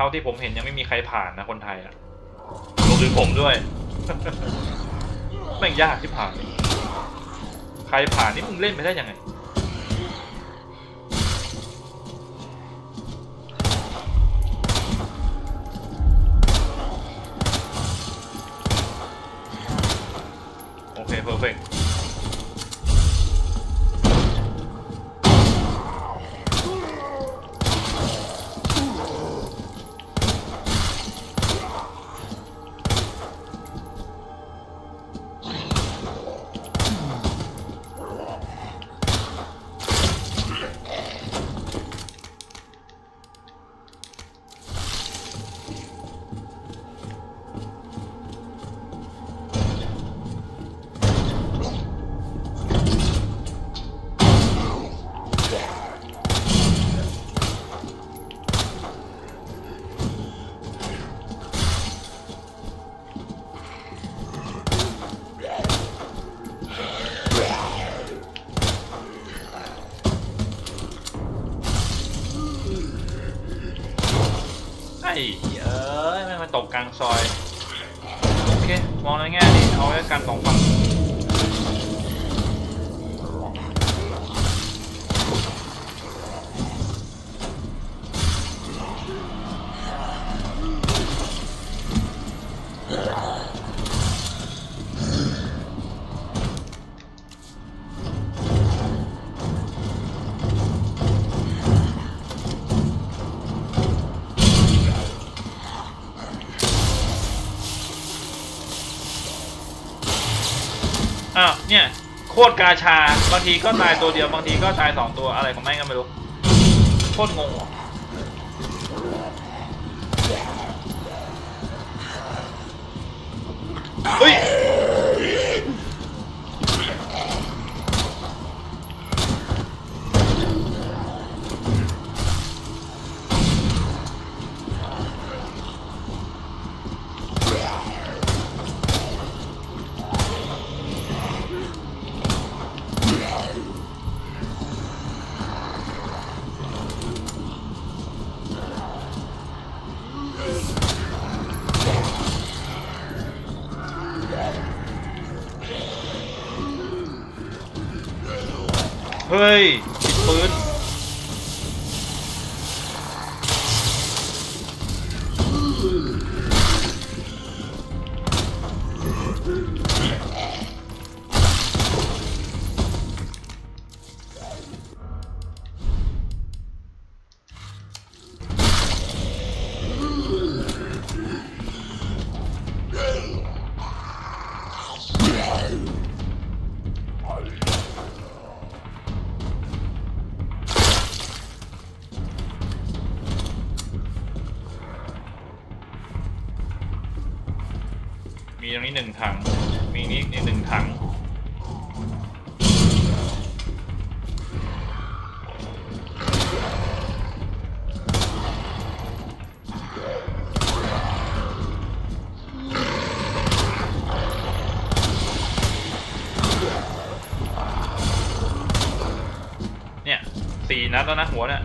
ท่าที่ผมเห็นยังไม่มีใครผ่านนะคนไทยอะรวมถึงผมด้วย แม่งยากที่ผ่าน ใครผ่านนี่มึงเล่นไปได้ยังไง ซอย ตรกาชา บางทีก็ตายตัวเดียว บางทีก็ตายสองตัวอะไรของแม่งก็ไม่รู้ โคตรงงว่ะเฮ้ย เฮ้ยติดปืน หนึ่งถัง มีนี้อีกหนึ่งถัง เนี่ยสี่นัดแล้วนะหัวเนี่ย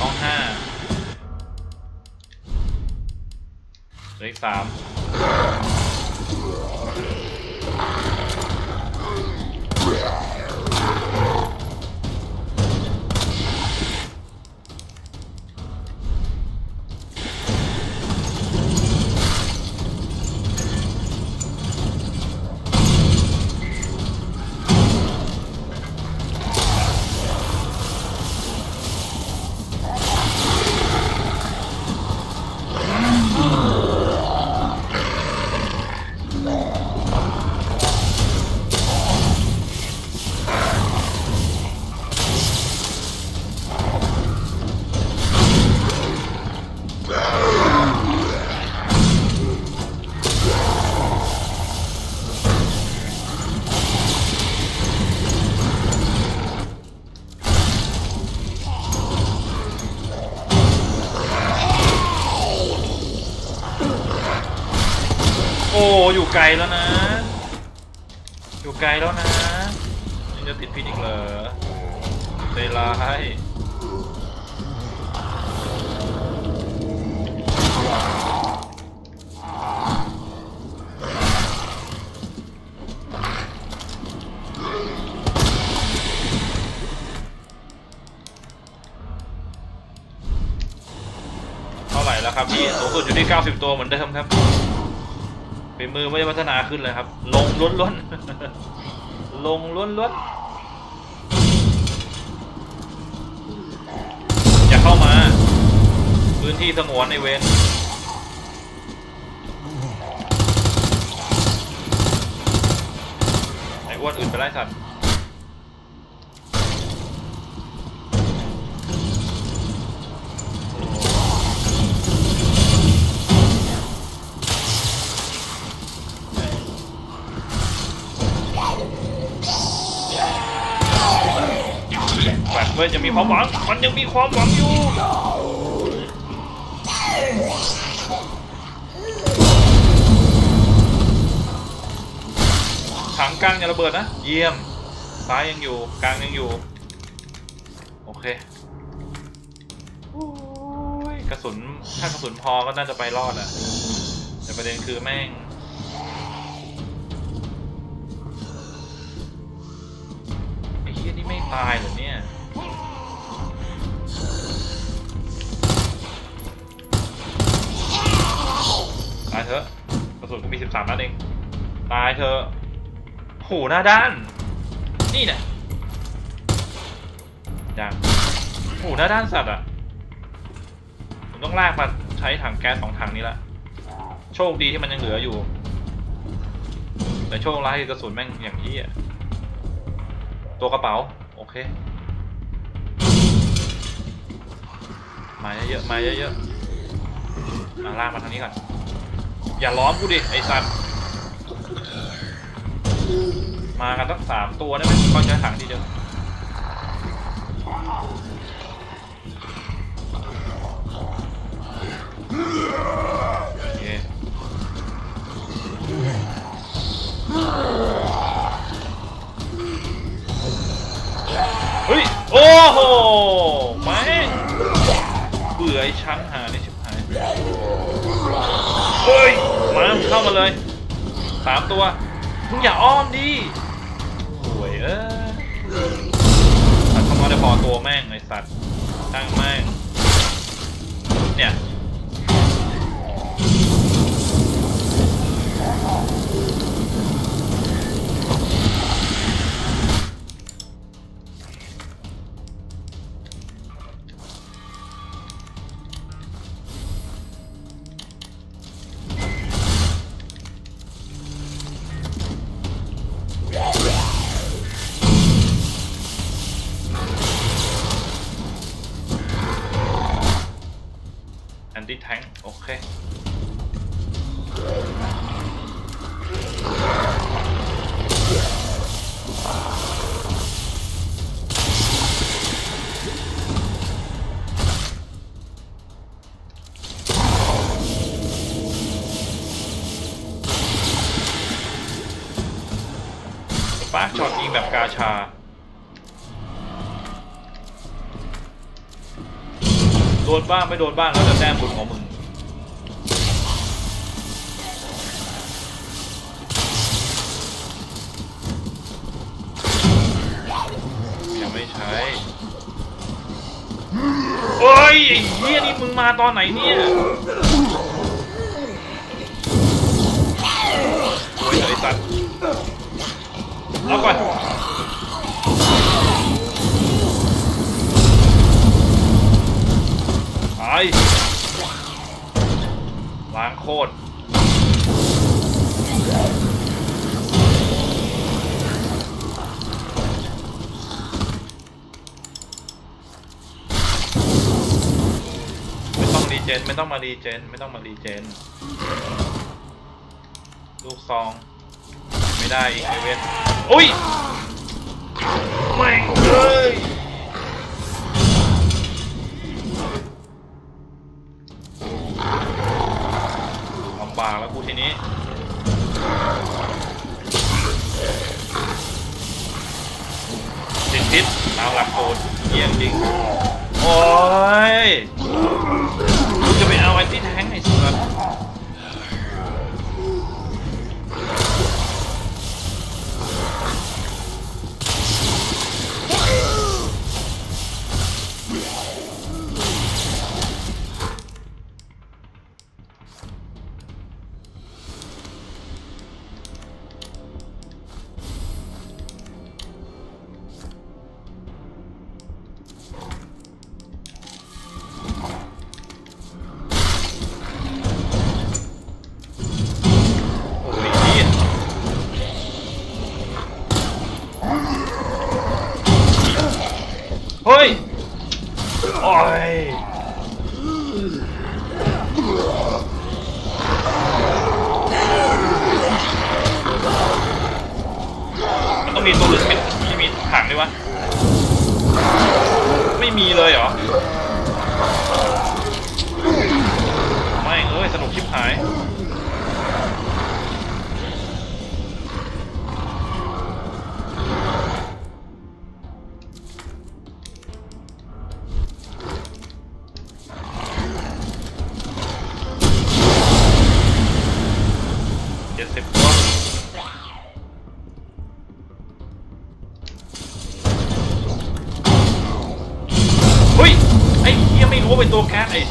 ต้องห้าเหลืออีกสาม โไกลแล้วนะ อยู่ไกลแล้วนะยังจะติดพิษอีกเหรอใจร้ายเท่าไหร่แล้วครับพี่สูงสุดอยู่ที่ 90 ตัวเหมือนเดิมครับ ฝีมือไม่ได้พัฒนาขึ้นเลยครับ ลงล้นล้นลงล้วนอย่าเข้ามา พื้นที่สงวนในเวนไอ้อ้วนอื่นไปไล่สัตว์ แฟดเว้ยยังมีความหวัง มันยังมีความหวังอยู่ ถังกลางอย่าระเบิดนะ เยี่ยม ซ้ายยังอยู่ กลางยังอยู่ โอเคอกระสุน ถ้ากระสุนพอก็น่าจะไปรอดอะแต่ประเด็นคือแม่งไอ้เหี้ยนี่ไม่ตายเหรอเนี่ย ตายเถอะกระสุนกูมี13นัดเอง ตายเถอะโหหน้าด้าน นี่เนี่ยยังโหหน้าด้านสัตว์อะผมต้องลากมาใช้ถังแก๊สสองถังนี้ละ โชคดีที่มันยังเหลืออยู่ แต่โชคร้ายคือกระสุนแม่งอย่างนี้อะ ตัวกระเป๋า โอเค มาเยอะๆมาเยอะๆมาลากมาทางนี้ก่อน อย่าล้อมกูดิไอสัตว์มากันตั้งสามตัวได้ไหมก็ใช้ถังทีเดียวเฮ้ย โอ้โหแม่เบื่อไอ้ช้างหานี่ เข้ามาเลยสามตัวมึงอย่าอ้อมดิโวยเออสัตว์เข้ามาได้พอตัวแม่งไอสัตว์ ทงโอเคปาช็อตยิงแบบกาชาโดนบ้างไม่โดนบ้างแล้วแต่แต้มบุญของมึง เหี้ยนี่มึงมาตอนไหนเนี่ยโอ้ยไอ้สัตว์เอาก่อนไปล้างโคตรไม่ต้องรีเจนไม่ต้องมารีเจนไม่ต้องมารีเจน ลูกซอง ไม่ได้อีกไอเวนอุ้ยแม่งเอ้ยลำบากแล้วกูทีนี้ติดพิษตามหลักโกนเยี่ยงจริง มันต้องมีตัวหรือเป็ที่มีหางด้วยวะ ไม่มีเลยเหรอ ไม่เอ้ย สนุกชิบหาย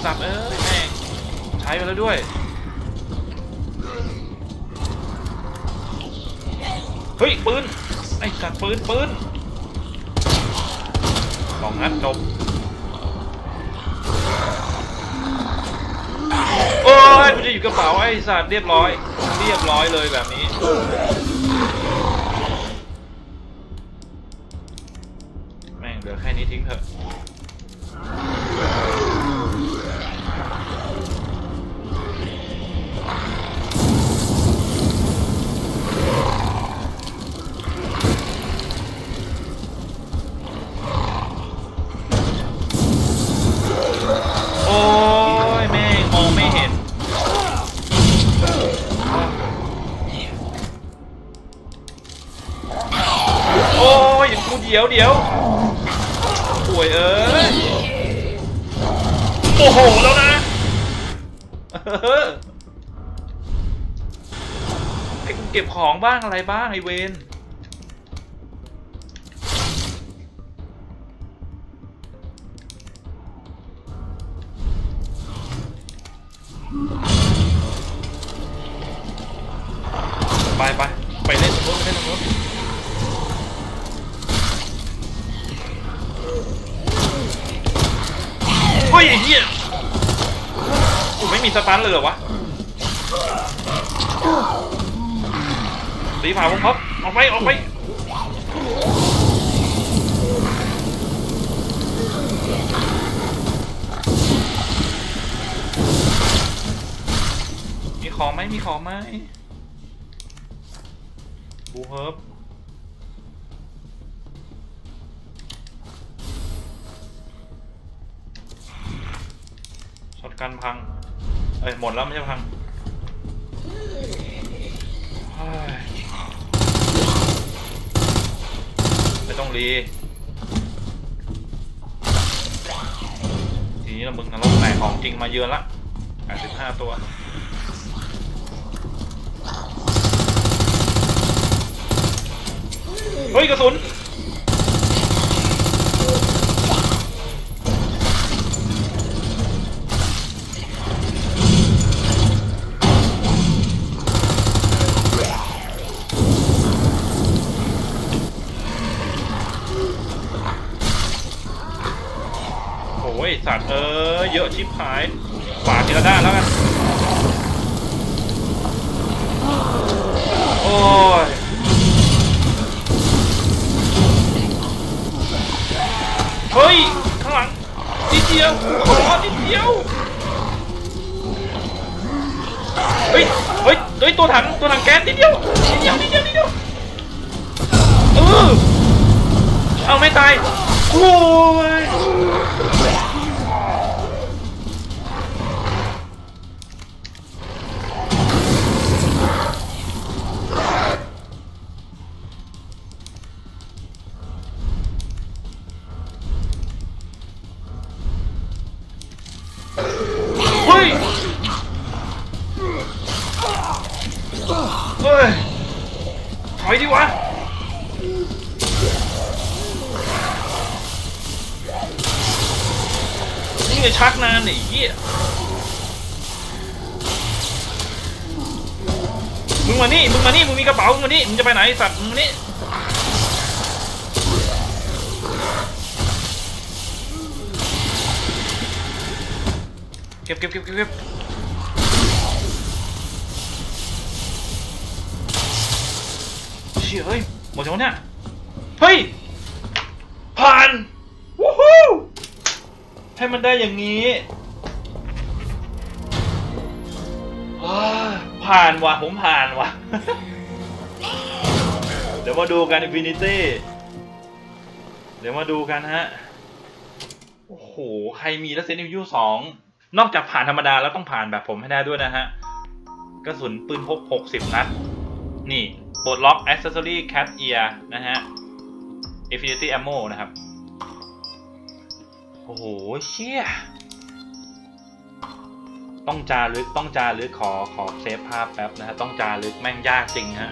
สัตว์เอ้ยแม่งใช้ไปแล้วด้วย เฮ้ย ปืน ไอ้สัตว์ปืน ปืนสองนัดจบโอ้ยมันจะอยู่กระเป๋าไอ้สัตว์เรียบร้อย เรียบร้อยเลยแบบนี้ ดี๋ยวเดี๋ยวป่วยเอ้ยโอ้โหแล้วนะเออให้กูเก็บของบ้างอะไรบ้างไอเวนไปไปไปเล่นตรงนู้นไปเล่นตรงนู้น ยไอ้เหี้ยกูไม่มีสตันเลยเหรอวะสีผ่าวงพับออกไปออกไปมีของไหมมีของไหมบูเฮิร์บ ช็อตกันพัง เอ้ยหมดแล้วไม่ใช่พังไม่ต้องรี ทีนี้เรามึงนรกแตกของจริงมาเยือนละ85 ตัวเฮ้ยกระสุน ยอะชิบหายขวาทีละด้านแล้วกัน โอ้ยเฮ้ย ข้างหลังนิดเดียวขอนิดเดียว เฮ้ย เฮ้ย เฮ้ย ตัวถัง ตัวถังแก๊สนิดเดียว นิดเดียว นิดเดียว นิดเดียว เออ เอาไม่ตาย โอ้ย มึงมานี่มึงมานี่มึงมีกระเป๋ามึงมานี่มึงจะไปไหนสัตว์มึงมานี่เก็บเก็บเก็บเก็บเก็บเชี่ยเฮ้ยหมดจังวเนี่ยเฮ้ยผ่านวู้ฮู้ให้มันได้อย่างนี้ ผ่านว่ะ ผมผ่านว่ะ เดี๋ยวมาดูกัน Infinity เดี๋ยวมาดูกันฮะ โอ้โห ใครมี Resident Evil 2นอกจากผ่านธรรมดาแล้วต้องผ่านแบบผมให้ได้ด้วยนะฮะ กระสุนปืนพก 60 นัด นี่ปลดล็อก Accessory Cat Ear นะฮะ Infinity Ammo นะครับ โอ้โห เชี่ย ต้องจารึกต้องจารึกขอขอเซฟภาพแป๊บนะฮะต้องจารึกแม่งยากจริงฮะ